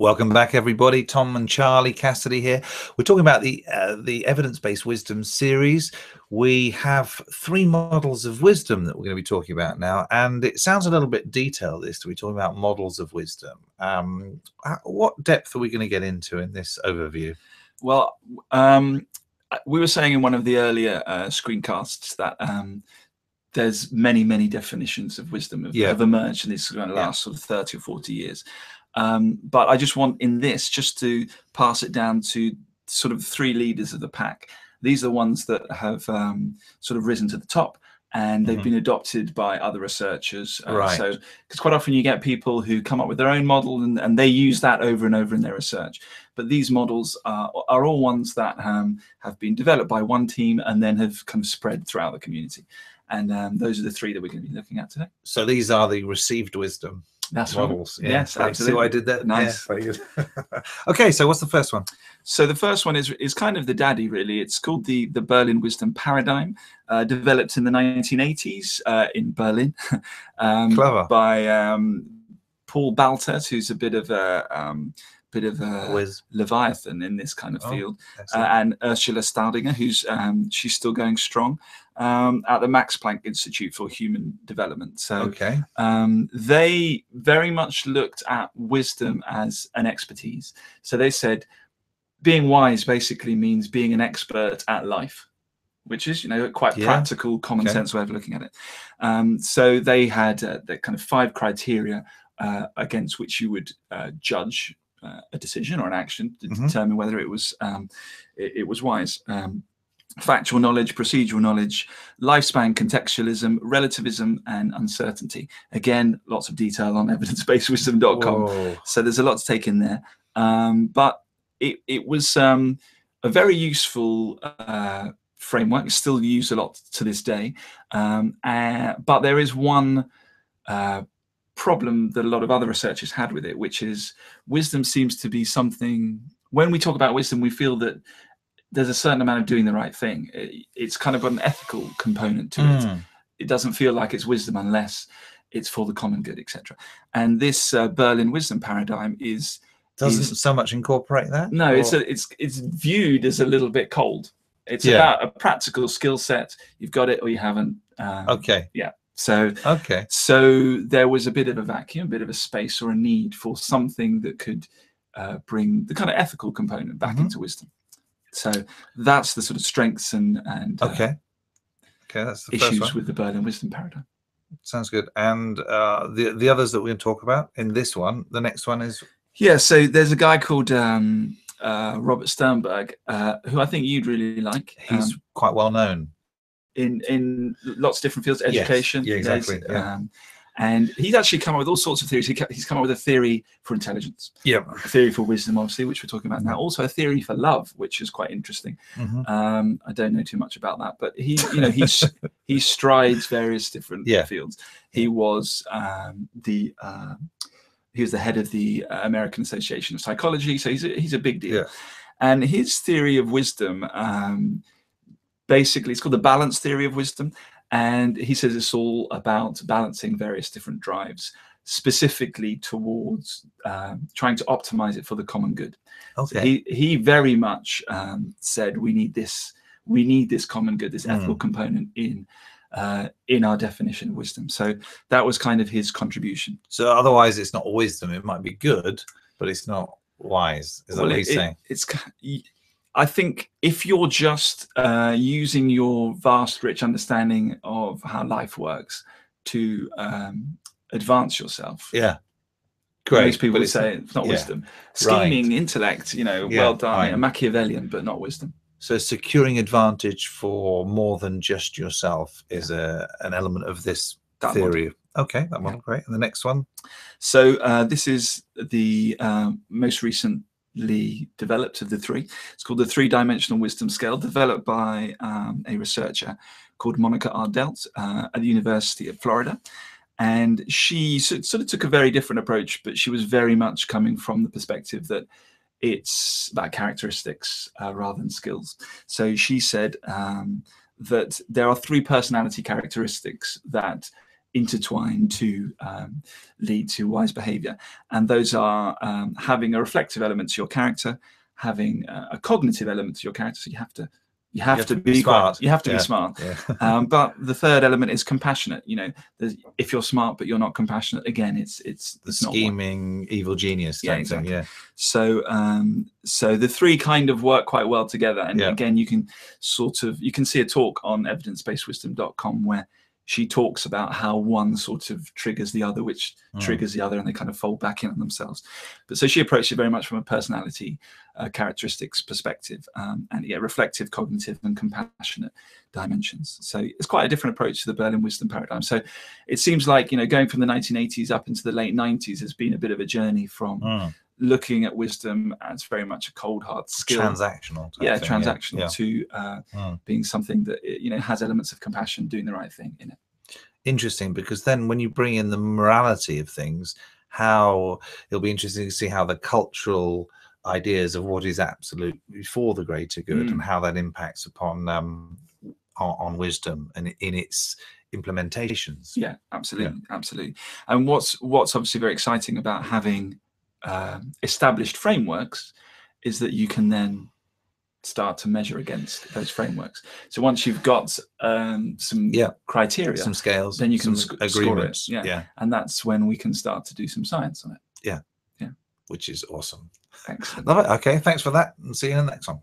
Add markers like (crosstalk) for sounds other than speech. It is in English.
Welcome back, everybody. Tom and Charlie Cassidy here. We're talking about the uh, the evidence-based wisdom series. We have three models of wisdom that we're going to be talking about now, and it sounds a little bit detailed. This to be talking about models of wisdom. Um, uh, what depth are we going to get into in this overview? Well, um, we were saying in one of the earlier uh, screencasts that um, there's many, many definitions of wisdom have, Yeah. have emerged in this going to Yeah. last sort of 30 or 40 years. Um, but I just want in this just to pass it down to sort of three leaders of the pack. These are the ones that have um, sort of risen to the top and they've Mhm. been adopted by other researchers. Uh, Right. So, because quite often you get people who come up with their own model and, and they use that over and over in their research. But these models are, are all ones that um, have been developed by one team and then have kind of spread throughout the community. And um, those are the three that we're going to be looking at today. So these are the received wisdom That's right. models. Yes, absolutely. I did that. Nice. Yeah, (laughs) okay, so what's the first one? So the first one is is kind of the daddy, really. It's called the the Berlin Wisdom Paradigm, uh, developed in the 1980s uh, in Berlin (laughs) um, Clever. by um, Paul Baltes, who's a bit of a um, bit of a Wiz. leviathan in this kind of Oh, field, uh, and Ursula Staudinger, who's um, she's still going strong um, at the Max Planck Institute for Human Development. So okay. um, they very much looked at wisdom as an expertise. So they said being wise basically means being an expert at life, which is, you know, quite Yeah. practical, common Okay. sense way of looking at it. Um, so they had uh, the kind of five criteria uh, against which you would uh, judge uh, a decision or an action to Mhm. determine whether it was um, it, it was wise. Um, factual knowledge, procedural knowledge, lifespan contextualism, relativism, and uncertainty. Again, lots of detail on (laughs) evidence-based-wisdom.com. Whoa. So there's a lot to take in there. Um, but it, it was um, a very useful uh, framework. Still used a lot to this day. Um, uh, but there is one uh, problem that a lot of other researchers had with it, which is wisdom seems to be something. When we talk about wisdom, we feel that there's a certain amount of doing the right thing. It- it's kind of an ethical component to it Mm. it doesn't feel like it's wisdom unless it's for the common good, etc. And this uh, Berlin wisdom paradigm is Doesn't is- so much incorporate that? no, it's a, it's it's viewed as a little bit cold. It's Yeah. about a practical skill set. You've got it or you haven't. Um, okay. So Okay. so there was a bit of a vacuum, a bit of a space or a need for something that could uh, bring the kind of ethical component back Mhm. into wisdom. So that's the sort of strengths and and uh, Okay. Okay, that's the first issues one. with the Berlin wisdom paradigm. Sounds good. And uh, the the others that we're going to talk about in this one, the next one is Yeah, so there's a guy called um, uh, Robert Sternberg, uh, who I think you'd really like. he's um, quite well known. In in lots of different fields, Yes, education. yeah, exactly, yeah. Um, and he's actually come up with all sorts of theories. He, he's come up with a theory for intelligence, Yeah. a theory for wisdom, obviously, which we're talking about Mm-hmm. now. Also, a theory for love, which is quite interesting. Um, I don't know too much about that, but he, you know, he's he (laughs) strides various different Yeah. fields. He was um, the uh, he was the head of the uh, American Association of Psychology, so he's a, he's a big deal. Yeah. And his theory of wisdom, um, basically, it's called the balance theory of wisdom, and he says it's all about balancing various different drives, specifically towards um, trying to optimize it for the common good. So Okay. he he very much um, said we need this we need this common good this ethical Mm. component in uh, in our definition of wisdom. So that was kind of his contribution. so otherwise, it's not wisdom. It might be good, but it's not wise. Is that what it- he's it- saying? It's I think if you're just uh, using your vast, rich understanding of how life works to um, advance yourself, Yeah. Great. most people would say it's not yeah, wisdom. Scheming intellect, you know, Yeah, well done, yeah, Machiavellian, but not wisdom. So securing advantage for more than just yourself is a an element of this That theory. Okay, that one great. And the next one, So uh, this is the um, most recently developed of the three. It's called the three-dimensional wisdom scale, developed by um, a researcher called Monica Ardelt uh, at the University of Florida. And she sort of took a very different approach, but she was very much coming from the perspective that it's about characteristics uh, rather than skills. So she said um, that there are three personality characteristics that intertwine to um, lead to wise behavior. And those are um, having a reflective element to your character, having a, a cognitive element to your character. So you have to you have, to, be, smart. Quite, you have to Yeah. be smart. Yeah. (laughs) Um, but the third element is compassionate. You know, if you're smart but you're not compassionate, again, it's it's the it's one. scheming evil genius. Yeah, thing, exactly. Yeah. So um, so the three kind of work quite well together. And Yeah. again, you can sort of you can see a talk on evidencebasedwisdom.com where she talks about how one sort of triggers the other, which Mm. triggers the other, and they kind of fold back in on themselves. But so she approached it very much from a personality uh, characteristics perspective, um, and yeah, reflective, cognitive, and compassionate dimensions. So it's quite a different approach to the Berlin wisdom paradigm. So it seems like you know going from the 1980s up into the late 90s has been a bit of a journey from Mm. Looking at wisdom as very much a cold hard skill Transactional. yeah thing, transactional yeah. to uh, Mm. being something that you know has elements of compassion doing the right thing in it Interesting because then when you bring in the morality of things, how it'll be interesting to see how the cultural ideas of what is absolute for the greater good Mm. and how that impacts upon um, on, on wisdom and in its implementations. yeah absolutely absolutely and what's what's obviously very exciting about having um, established frameworks is that you can then start to measure against those frameworks so once you've got um, some Yeah. criteria Some scales, Then you can sc- score it, yeah. yeah, and that's when we can start to do some science on it Yeah, yeah, which is awesome. excellent Love it. Okay, thanks for that, and see you in the next one.